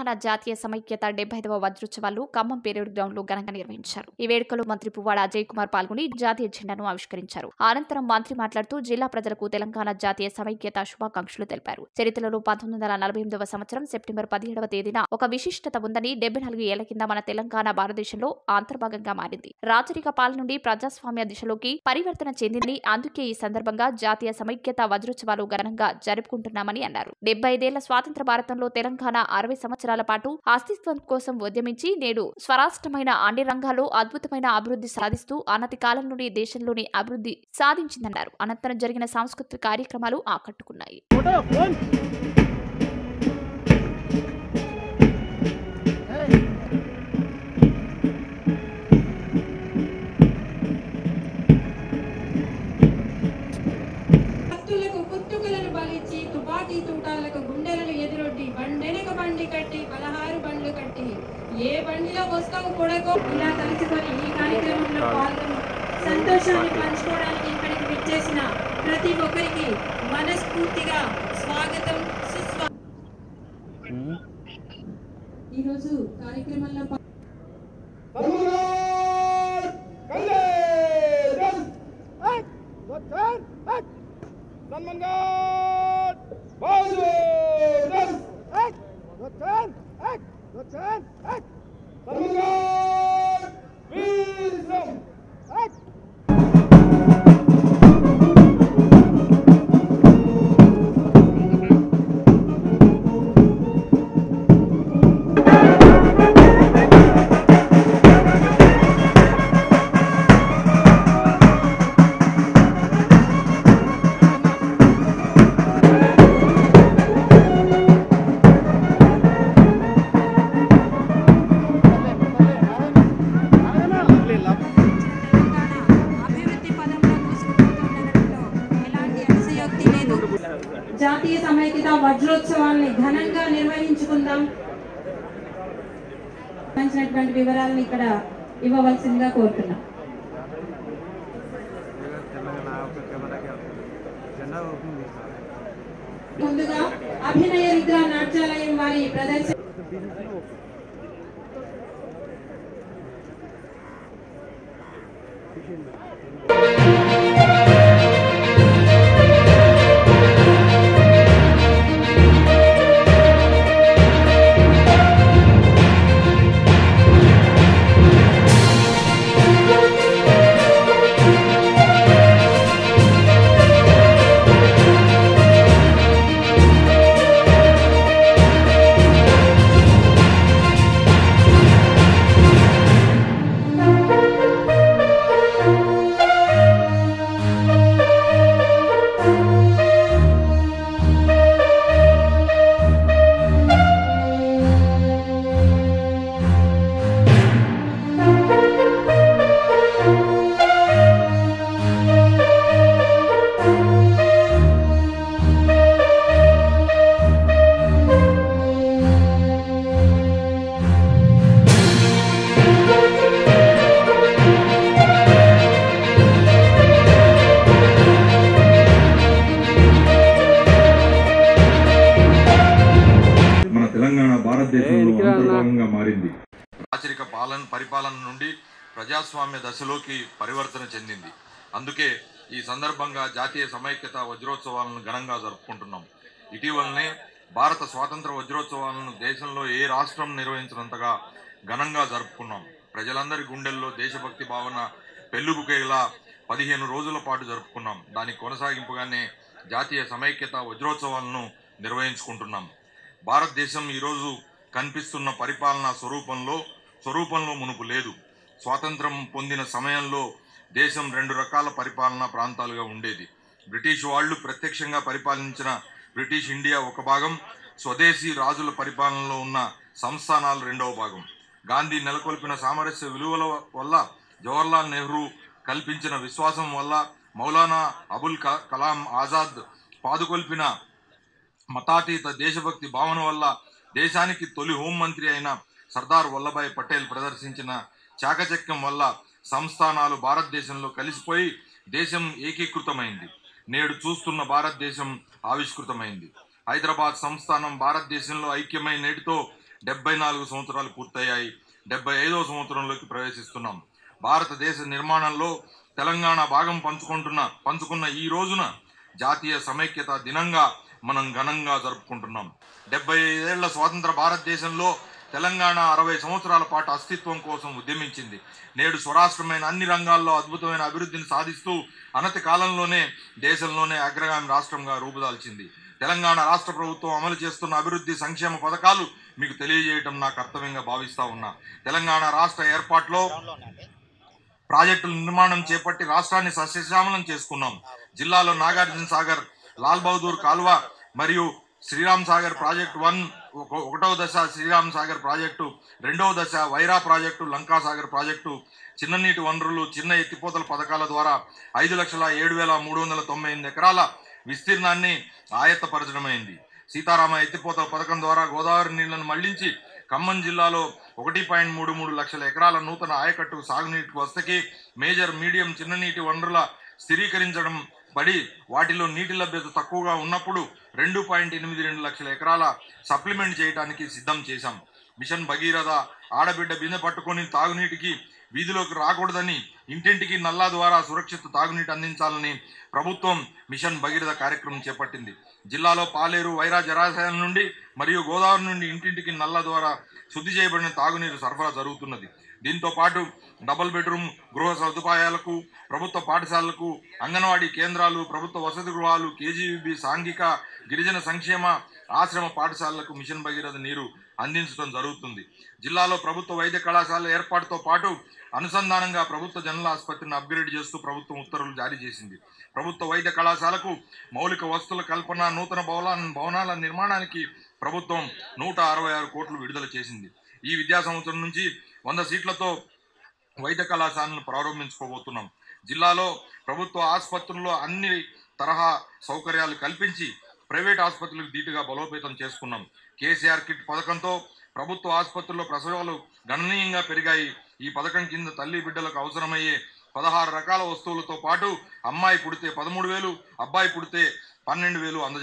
తెలంగాణ జాతీయ సమైక్యత డెబ్బై ఐదవ వజ్రోత్సవాలు ఖమ్మం పేరేడు గ్రౌండ్లో ఘనంగా నిర్వహించారు. ఈ వేడుకలో మంత్రి పువ్వాడ అజయ్ కుమార్ పాల్గొని జాతీయ జెండాను ఆవిష్కరించారు. అనంతరం మంత్రి మాట్లాడుతూ జిల్లా ప్రజలకు తెలంగాణ జాతీయ సమైక్యత శుభాకాంక్షలు తెలిపారు. చరిత్రలో పంతొమ్మిది వందల నలభై ఎనిమిదవ సంవత్సరం సెప్టెంబర్ పదిహేడవ తేదీన ఒక విశిష్టత ఉందని డెబ్బై నాలుగు ఏళ్ళ కింద మన తెలంగాణ భారతదేశంలో అంతర్భాగంగా మారింది. రాజరిక పాలన నుండి ప్రజాస్వామ్య దిశలోకి పరివర్తన చెందింది. అందుకే ఈ సందర్భంగా జాతీయ సమైక్యత వజ్రోత్సవాలు ఘనంగా జరుపుకుంటున్నామని అన్నారు. డెబ్బై ఐదేళ్ళ స్వాతంత్ర భారతంలో తెలంగాణ అరవై సంవత్సరాల పాటు అస్తిత్వం కోసం ఉద్యమించి నేడు స్వరాష్ట్రమైన అన్ని రంగాల్లో అద్భుతమైన అభివృద్ధి సాధిస్తూ అనతి కాలం నుండి దేశంలోని అభివృద్ధి సాధించిందన్నారు. అనంతరం జరిగిన సాంస్కృతిక కార్యక్రమాలు ఆకట్టుకున్నాయి. ఏ బండిలో వస్తావు కొడకో ఇలా తలుచుకొని ఈ కార్యక్రమంలో పాల్గొని సంతోషాన్ని పంచుకోవడానికి ఇక్కడికి విచ్చేసిన ప్రతి ఒక్కరికి మనస్ఫూర్తిగా స్వాగతం సుస్వాగతం ఈరోజు కార్యక్రమంలో పా- Terminal Kalian! Hek! జాతీయ సమైక్యత వజ్రోత్సవాన్ని ఘనంగా నిర్వహించుకుందాం. సంబంధించినటువంటి వివరాలను ఇక్కడ ఇవ్వవలసిందిగా కోరుతున్నాం. ముందుగా అభినయ రుద్ర నాట్యాలయం వారి ప్రదర్శన పాలన నుండి ప్రజాస్వామ్య దశలోకి పరివర్తన చెందింది. అందుకే ఈ సందర్భంగా జాతీయ సమైక్యత వజ్రోత్సవాలను ఘనంగా జరుపుకుంటున్నాం. ఇటీవలనే భారత స్వాతంత్ర వజ్రోత్సవాలను దేశంలో ఏ రాష్ట్రం నిర్వహించినంతగా ఘనంగా జరుపుకున్నాం. ప్రజలందరి గుండెల్లో దేశభక్తి భావన పెళ్ళుబుకేలా పదిహేను రోజుల పాటు జరుపుకున్నాం. దాని కొనసాగింపుగానే జాతీయ సమైక్యత వజ్రోత్సవాలను నిర్వహించుకుంటున్నాం. భారతదేశం ఈరోజు కనిపిస్తున్న పరిపాలనా స్వరూపంలో స్వరూపంలో మునుపు లేదు. స్వాతంత్రం పొందిన సమయంలో దేశం రెండు రకాల పరిపాలనా ప్రాంతాలుగా ఉండేది. బ్రిటిష్ వాళ్ళు ప్రత్యక్షంగా పరిపాలించిన బ్రిటిష్ ఇండియా ఒక భాగం స్వదేశీ రాజుల పరిపాలనలో ఉన్న సంస్థానాలు రెండవ భాగం. గాంధీ నెలకొల్పిన సామరస్య విలువల వల్ల జవహర్లాల్ నెహ్రూ కల్పించిన విశ్వాసం వల్ల మౌలానా అబుల్ కలాం ఆజాద్ పాదుకొల్పిన మతాతీత దేశభక్తి భావన వల్ల దేశానికి తొలి హోంమంత్రి అయిన సర్దార్ వల్లభాయ్ పటేల్ ప్రదర్శించిన చాకచక్యం వల్ల సంస్థానాలు భారతదేశంలో కలిసిపోయి దేశం ఏకీకృతమైంది. నేడు చూస్తున్న భారతదేశం ఆవిష్కృతమైంది. హైదరాబాద్ సంస్థానం భారతదేశంలో ఐక్యమై నేటితో డెబ్బై నాలుగు సంవత్సరాలు పూర్తయ్యాయి. డెబ్బై ఐదవ సంవత్సరంలోకి ప్రవేశిస్తున్నాం. భారతదేశ నిర్మాణంలో తెలంగాణ భాగం పంచుకుంటున్న పంచుకున్న ఈ రోజున జాతీయ సమైక్యత దినంగా మనం ఘనంగా జరుపుకుంటున్నాం. డెబ్బై ఐదేళ్ళ స్వాతంత్ర భారతదేశంలో తెలంగాణ అరవై సంవత్సరాల పాటు అస్తిత్వం కోసం ఉద్యమించింది. నేడు స్వరాష్ట్రమైన అన్ని రంగాల్లో అద్భుతమైన అభివృద్ధిని సాధిస్తూ అనతి కాలంలోనే దేశంలోనే అగ్రగామి రాష్ట్రంగా రూపుదాల్చింది. తెలంగాణ రాష్ట్ర ప్రభుత్వం అమలు చేస్తున్న అభివృద్ధి సంక్షేమ పథకాలు మీకు తెలియజేయటం నా కర్తవ్యంగా భావిస్తా ఉన్నా. తెలంగాణ రాష్ట్ర ఏర్పాటులో ప్రాజెక్టుల నిర్మాణం చేపట్టి రాష్ట్రాన్ని సస్యశ్యామలం చేసుకున్నాం. జిల్లాలో నాగార్జున సాగర్ లాల్ బహదూర్ కాల్వ మరియు శ్రీరామ్ సాగర్ ప్రాజెక్టు వన్ ఒకటవ దశ శ్రీరామ్ సాగర్ ప్రాజెక్టు రెండవ దశ వైరా ప్రాజెక్టు లంకా సాగర్ ప్రాజెక్టు చిన్ననీటి వనరులు చిన్న ఎత్తిపోతల పథకాల ద్వారా ఐదు లక్షల ఏడు వేల మూడు వందల తొంభై ఎనిమిది ఎకరాల విస్తీర్ణాన్ని ఆయత్తపరచడమైంది. సీతారామ ఎత్తిపోతల పథకం ద్వారా గోదావరి నీళ్ళను మళ్ళించి ఖమ్మం జిల్లాలో ఒకటి పాయింట్ మూడు మూడు లక్షల ఎకరాల నూతన ఆయకట్టు సాగునీటి వసతికి మేజర్ మీడియం చిన్ననీటి వనరుల స్థిరీకరించడం పడి వాటిలో నీటి లభ్యత తక్కువగా ఉన్నప్పుడు రెండు పాయింట్ ఎనిమిది రెండు లక్షల ఎకరాల సప్లిమెంట్ చేయడానికి సిద్ధం చేశాం. మిషన్ భగీరథ ఆడబిడ్డ బిందె పట్టుకొని తాగునీటికి వీధిలోకి రాకూడదని ఇంటింటికి నల్లా ద్వారా సురక్షిత తాగునీటి అందించాలని ప్రభుత్వం మిషన్ భగీరథ కార్యక్రమం చేపట్టింది. జిల్లాలో పాలేరు వైరా జలాశయాల నుండి మరియు గోదావరి నుండి ఇంటింటికి నల్ల ద్వారా శుద్ధి చేయబడిన తాగునీరు సరఫరా జరుగుతున్నది. దీంతో పాటు డబుల్ బెడ్రూమ్ గృహ సదుపాయాలకు ప్రభుత్వ పాఠశాలలకు అంగన్వాడీ కేంద్రాలు ప్రభుత్వ వసతి గృహాలు కేజీబీ సాంఘిక గిరిజన సంక్షేమ ఆశ్రమ పాఠశాలలకు మిషన్ భగీరథ నీరు అందించడం జరుగుతుంది. జిల్లాలో ప్రభుత్వ వైద్య కళాశాల ఏర్పాటుతో పాటు అనుసంధానంగా ప్రభుత్వ జనరల్ ఆసుపత్రిని అప్గ్రేడ్ చేస్తూ ప్రభుత్వం ఉత్తర్వులు జారీ చేసింది. ప్రభుత్వ వైద్య కళాశాలకు మౌలిక వస్తువుల కల్పన నూతన భవన భవనాల నిర్మాణానికి ప్రభుత్వం నూట అరవై ఆరు కోట్లు విడుదల చేసింది. ఈ విద్యా సంవత్సరం నుంచి వంద సీట్లతో వైద్య కళాశాలను ప్రారంభించుకోబోతున్నాం. జిల్లాలో ప్రభుత్వ ఆసుపత్రుల్లో అన్ని తరహా సౌకర్యాలు కల్పించి ప్రైవేట్ ఆసుపత్రులకు ధీటుగా బలోపేతం చేసుకున్నాం. కేసీఆర్ కిట్ పథకంతో ప్రభుత్వ ఆసుపత్రుల్లో ప్రసవాలు గణనీయంగా పెరిగాయి. ఈ పథకం కింద తల్లి బిడ్డలకు అవసరమయ్యే పదహారు రకాల వస్తువులతో పాటు అమ్మాయి పుడితే పదమూడు వేలు అబ్బాయి పుడితే పన్నెండు వేలు అందజే